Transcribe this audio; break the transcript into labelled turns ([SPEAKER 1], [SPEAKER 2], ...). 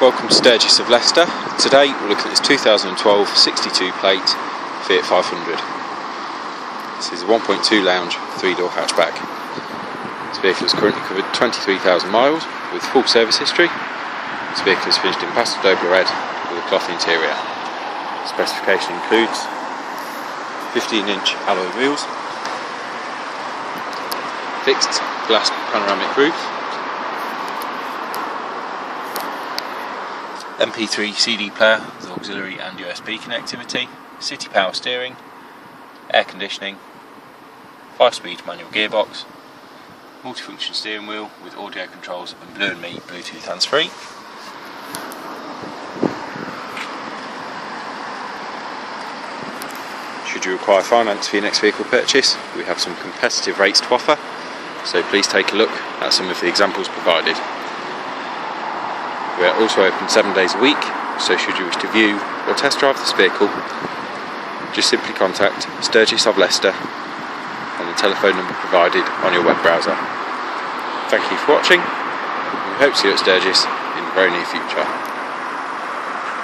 [SPEAKER 1] welcome to Sturgess of Leicester. Today we're looking at this 2012 62 plate Fiat 500. This is a 1.2 lounge, three door hatchback. This vehicle has currently covered 23,000 miles with full service history. This vehicle is finished in Pasodoble red with a cloth interior. Specification includes 15 inch alloy wheels, fixed glass panoramic roof, MP3 CD player with auxiliary and USB connectivity, city power steering, air conditioning, 5 speed manual gearbox, multifunction steering wheel with audio controls and Blue and Me Bluetooth hands free. Should you require finance for your next vehicle purchase, we have some competitive rates to offer, so please take a look at some of the examples provided. We are also open seven days a week, so should you wish to view or test drive this vehicle, just simply contact Sturgess of Leicester on the telephone number provided on your web browser. Thank you for watching. We hope to see you at Sturgess in the very near future.